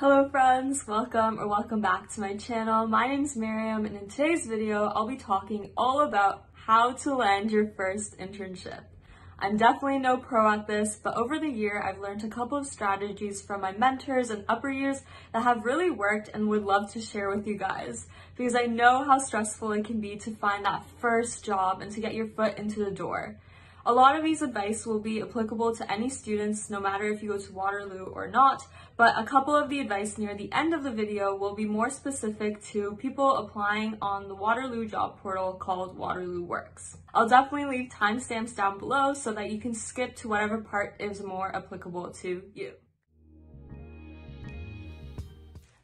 Hello friends, welcome or welcome back to my channel. My name is Maryam and in today's video, I'll be talking all about how to land your first internship. I'm definitely no pro at this, but over the year, I've learned a couple of strategies from my mentors and upper years that have really worked and would love to share with you guys because I know how stressful it can be to find that first job and to get your foot into the door. A lot of these advice will be applicable to any students, no matter if you go to Waterloo or not, but a couple of the advice near the end of the video will be more specific to people applying on the Waterloo job portal called Waterloo Works. I'll definitely leave timestamps down below so that you can skip to whatever part is more applicable to you.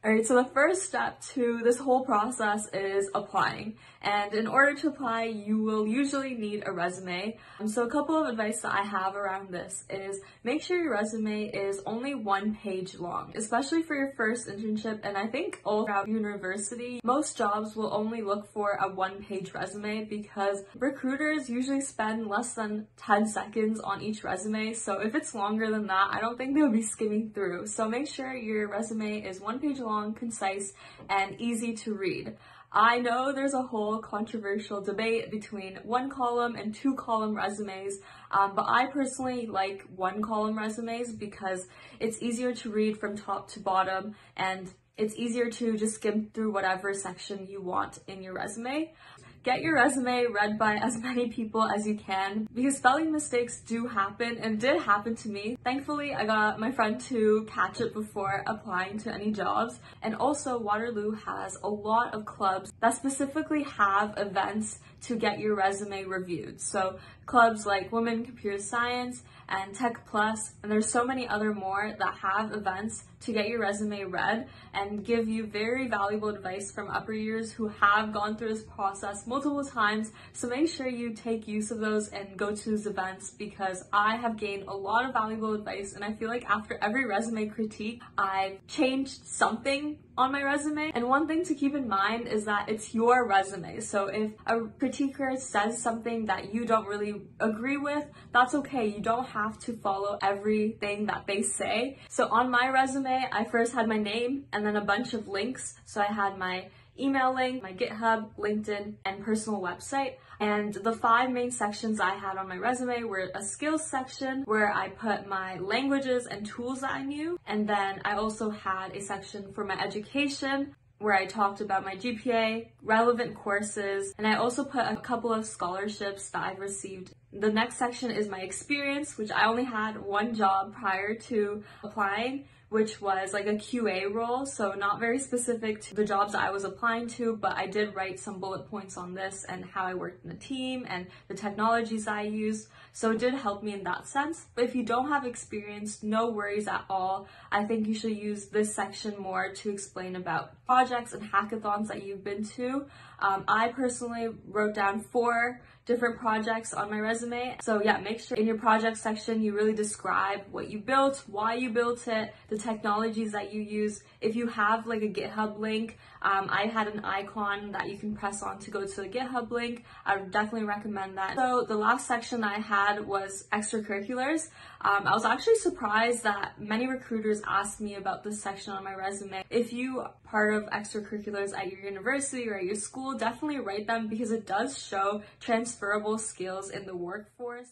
All right, so the first step to this whole process is applying. And in order to apply, you will usually need a resume. Um, so a couple of advice that I have around this is make sure your resume is only one page long, especially for your first internship. And I think all throughout university, most jobs will only look for a one page resume because recruiters usually spend less than 10 seconds on each resume. So if it's longer than that, I don't think they'll be skimming through. So make sure your resume is one page long, concise, and easy to read. I know there's a whole controversial debate between one column and two column resumes, um, but I personally like one column resumes because it's easier to read from top to bottom and it's easier to just skim through whatever section you want in your resume. Get your resume read by as many people as you can because spelling mistakes do happen and did happen to me. Thankfully, I got my friend to catch it before applying to any jobs. And also, Waterloo has a lot of clubs that specifically have events to get your resume reviewed. So clubs like Women Computer Science and Tech Plus, and there's so many other more that have events to get your resume read and give you very valuable advice from upper years who have gone through this process multiple times. So make sure you take use of those and go to these events because I have gained a lot of valuable advice and I feel like after every resume critique, I've changed something on my resume. And one thing to keep in mind is that it's your resume. So if a critiquer says something that you don't really agree with, that's okay. You don't have to follow everything that they say. So on my resume, I first had my name and then a bunch of links. So I had my email link, my GitHub, LinkedIn, and personal website. And the five main sections I had on my resume were a skills section where I put my languages and tools that I knew. And then I also had a section for my education where I talked about my GPA, relevant courses, and I also put a couple of scholarships that I've received. The next section is my experience, which I only had one job prior to applying, which was like a QA role, so not very specific to the jobs I was applying to, but I did write some bullet points on this and how I worked in the team and the technologies I used. So it did help me in that sense. But if you don't have experience, no worries at all. I think you should use this section more to explain about projects and hackathons that you've been to. Um, I personally wrote down four different projects on my resume. So yeah, make sure in your project section you really describe what you built, why you built it, the technologies that you use. If you have like a GitHub link, um, I had an icon that you can press on to go to the GitHub link. I would definitely recommend that. So the last section I had was extracurriculars. Um, I was actually surprised that many recruiters asked me about this section on my resume. If you are part of extracurriculars at your university or at your school, definitely write them because it does show transferable skills in the workforce.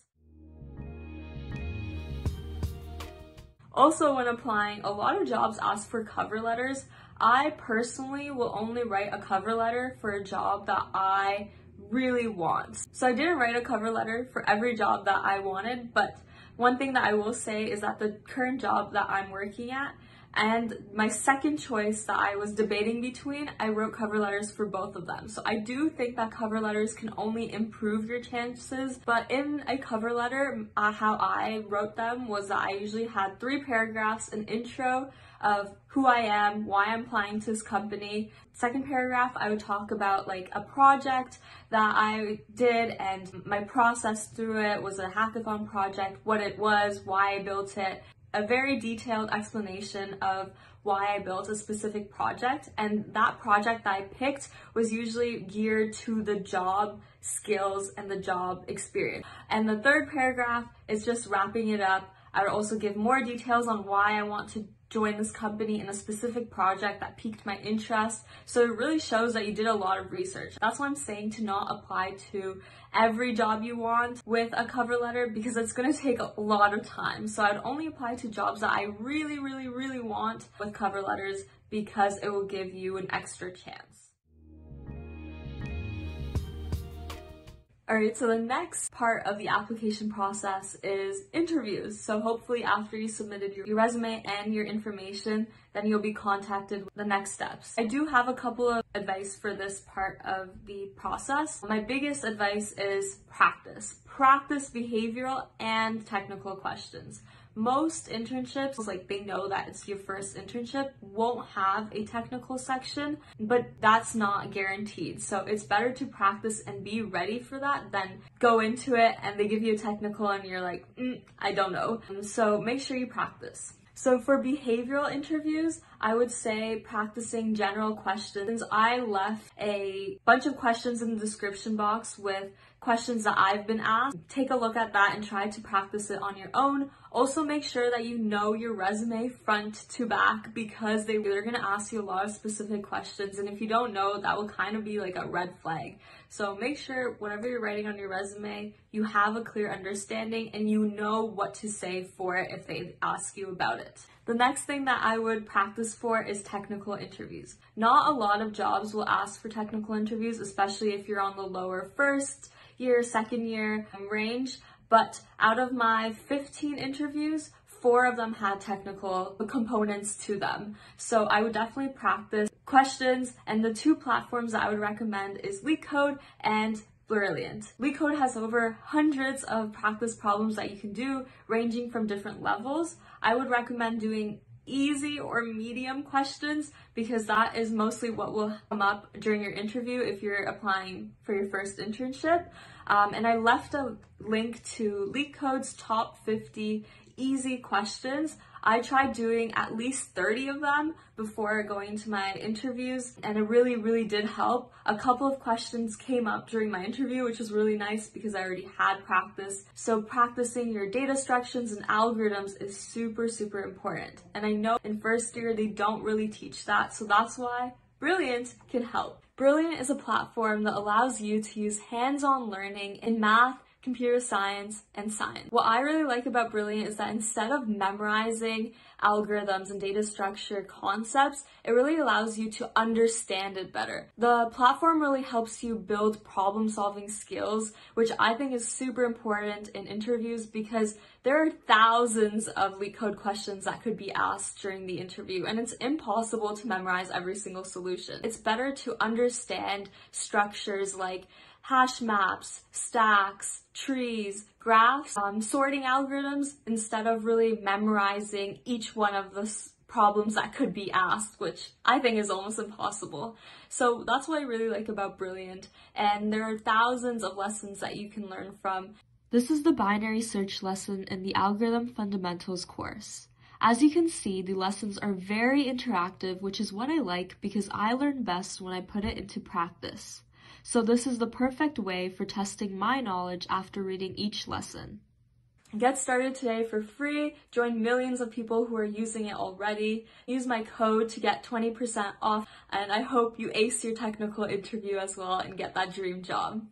Also, when applying, a lot of jobs ask for cover letters. I personally will only write a cover letter for a job that I really want. So I didn't write a cover letter for every job that I wanted, but one thing that I will say is that the current job that I'm working at and my second choice that I was debating between, I wrote cover letters for both of them. So I do think that cover letters can only improve your chances. But in a cover letter, uh, how I wrote them was that I usually had three paragraphs, an intro of who I am, why I'm applying to this company. Second paragraph, I would talk about like a project that I did and my process through it was a hackathon project, what it was, why I built it, a very detailed explanation of why I built a specific project. And that project that I picked was usually geared to the job skills and the job experience. And the third paragraph is just wrapping it up. I would also give more details on why I want to join this company in a specific project that piqued my interest. So it really shows that you did a lot of research. That's why I'm saying to not apply to every job you want with a cover letter because it's going to take a lot of time. So I'd only apply to jobs that I really, really, really want with cover letters because it will give you an extra chance. Alright, so the next part of the application process is interviews. So hopefully after you submitted your, your, resume and your information, then you'll be contacted with the next steps. I do have a couple of advice for this part of the process. My biggest advice is practice. Practice behavioral and technical questions most internships, like they know that it's your first internship, won't have a technical section, but that's not guaranteed. So it's better to practice and be ready for that than go into it and they give you a technical and you're like, mm, I don't know. So make sure you practice. So for behavioral interviews, I would say practicing general questions. I left a bunch of questions in the description box with questions that I've been asked. Take a look at that and try to practice it on your own. Also make sure that you know your resume front to back because they, they're gonna ask you a lot of specific questions and if you don't know, that will kind of be like a red flag. So make sure whatever you're writing on your resume, you have a clear understanding and you know what to say for it if they ask you about it. The next thing that I would practice for is technical interviews. Not a lot of jobs will ask for technical interviews, especially if you're on the lower first year, second year range. But out of my 15 interviews, four of them had technical components to them. So I would definitely practice questions and the two platforms that I would recommend is LeetCode and Brilliant. LeetCode has over hundreds of practice problems that you can do ranging from different levels. I would recommend doing easy or medium questions because that is mostly what will come up during your interview if you're applying for your first internship. Um, and I left a link to LeetCode's top 50 easy questions. I tried doing at least 30 of them before going to my interviews and it really, really did help. A couple of questions came up during my interview, which was really nice because I already had practice. So practicing your data structures and algorithms is super, super important. And I know in first year they don't really teach that. So that's why Brilliant can help. Brilliant is a platform that allows you to use hands-on learning in math, computer science, and science. What I really like about Brilliant is that instead of memorizing algorithms and data structure concepts, it really allows you to understand it better. The platform really helps you build problem solving skills, which I think is super important in interviews because there are thousands of LeetCode questions that could be asked during the interview and it's impossible to memorize every single solution. It's better to understand structures like hash maps, stacks, trees, graphs, um, sorting algorithms instead of really memorizing each one of the problems that could be asked, which I think is almost impossible. So that's what I really like about Brilliant. And there are thousands of lessons that you can learn from. This is the binary search lesson in the Algorithm Fundamentals course. As you can see, the lessons are very interactive, which is what I like because I learn best when I put it into practice so this is the perfect way for testing my knowledge after reading each lesson. Get started today for free. Join millions of people who are using it already. Use my code to get 20% off, and I hope you ace your technical interview as well and get that dream job.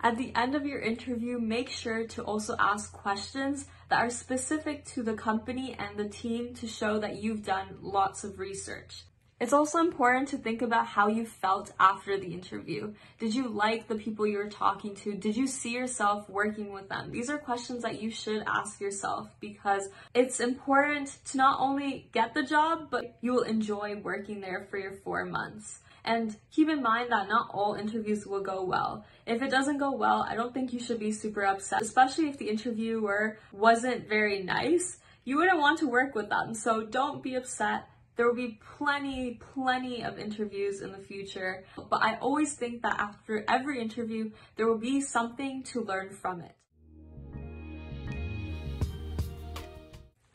At the end of your interview, make sure to also ask questions that are specific to the company and the team to show that you've done lots of research. It's also important to think about how you felt after the interview. Did you like the people you were talking to? Did you see yourself working with them? These are questions that you should ask yourself because it's important to not only get the job, but you will enjoy working there for your four months. And keep in mind that not all interviews will go well. If it doesn't go well, I don't think you should be super upset, especially if the interviewer wasn't very nice. You wouldn't want to work with them, so don't be upset there will be plenty, plenty of interviews in the future, but I always think that after every interview, there will be something to learn from it.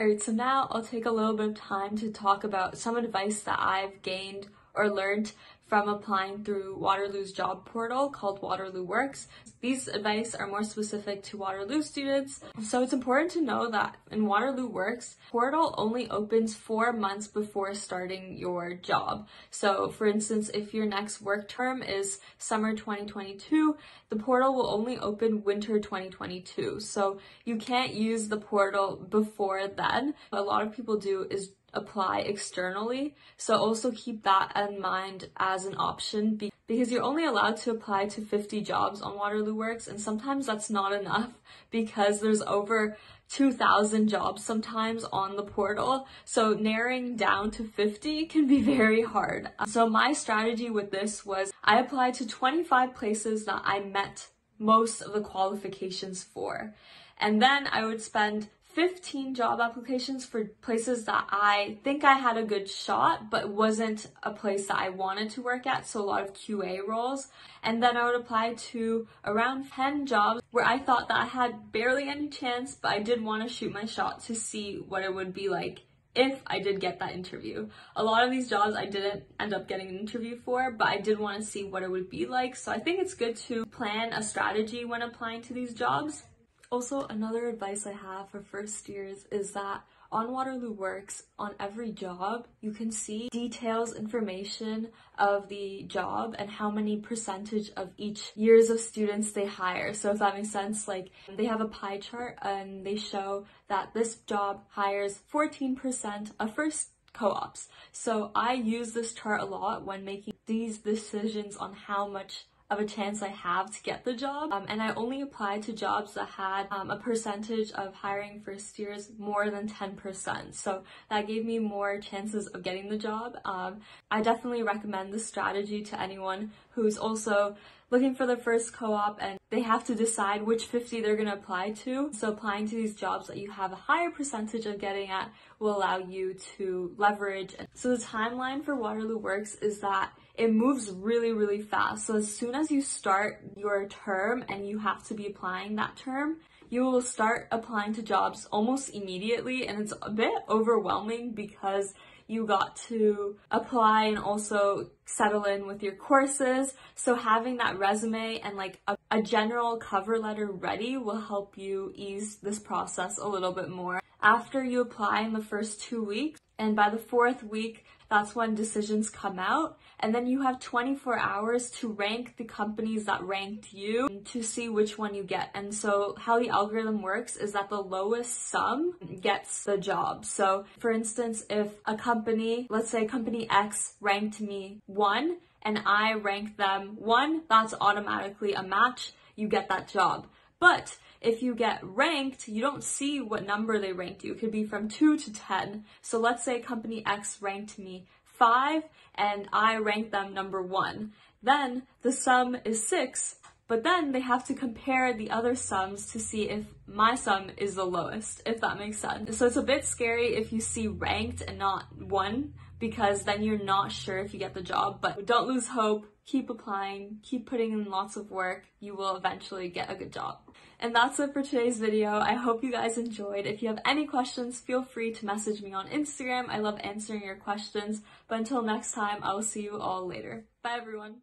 Alright, so now I'll take a little bit of time to talk about some advice that I've gained or learned from applying through Waterloo's job portal called Waterloo Works. These advice are more specific to Waterloo students. So it's important to know that in Waterloo Works, portal only opens four months before starting your job. So for instance, if your next work term is summer 2022, the portal will only open winter 2022. So you can't use the portal before then. What a lot of people do is apply externally. So also keep that in mind as an option because you're only allowed to apply to 50 jobs on Waterloo Works and sometimes that's not enough because there's over 2,000 jobs sometimes on the portal. So narrowing down to 50 can be very hard. So my strategy with this was I applied to 25 places that I met most of the qualifications for. And then I would spend 15 job applications for places that I think I had a good shot, but wasn't a place that I wanted to work at. So a lot of QA roles. And then I would apply to around 10 jobs where I thought that I had barely any chance, but I did want to shoot my shot to see what it would be like if I did get that interview. A lot of these jobs I didn't end up getting an interview for, but I did want to see what it would be like. So I think it's good to plan a strategy when applying to these jobs. Also, another advice I have for first years is that on Waterloo Works, on every job, you can see details, information of the job and how many percentage of each years of students they hire. So if that makes sense, like they have a pie chart and they show that this job hires 14% of first co-ops. So I use this chart a lot when making these decisions on how much of a chance I have to get the job. Um, and I only applied to jobs that had um, a percentage of hiring first years more than 10%. So that gave me more chances of getting the job. Um, I definitely recommend this strategy to anyone who's also looking for their first co-op and they have to decide which 50 they're going to apply to. So applying to these jobs that you have a higher percentage of getting at will allow you to leverage. So the timeline for Waterloo Works is that it moves really, really fast. So as soon as you start your term and you have to be applying that term, you will start applying to jobs almost immediately and it's a bit overwhelming because you got to apply and also settle in with your courses. So having that resume and like a, a, general cover letter ready will help you ease this process a little bit more. After you apply in the first two weeks, and by the fourth week, that's when decisions come out. And then you have 24 hours to rank the companies that ranked you to see which one you get. And so how the algorithm works is that the lowest sum gets the job. So for instance, if a company, let's say company X ranked me one and I rank them one, that's automatically a match. You get that job. But if you get ranked, you don't see what number they ranked you. It could be from 2 to 10. So let's say company X ranked me 5 and I rank them number 1. Then the sum is 6, but then they have to compare the other sums to see if my sum is the lowest, if that makes sense. So it's a bit scary if you see ranked and not 1 because then you're not sure if you get the job, but don't lose hope keep applying, keep putting in lots of work, you will eventually get a good job. And that's it for today's video. I hope you guys enjoyed. If you have any questions, feel free to message me on Instagram. I love answering your questions. But until next time, I will see you all later. Bye everyone.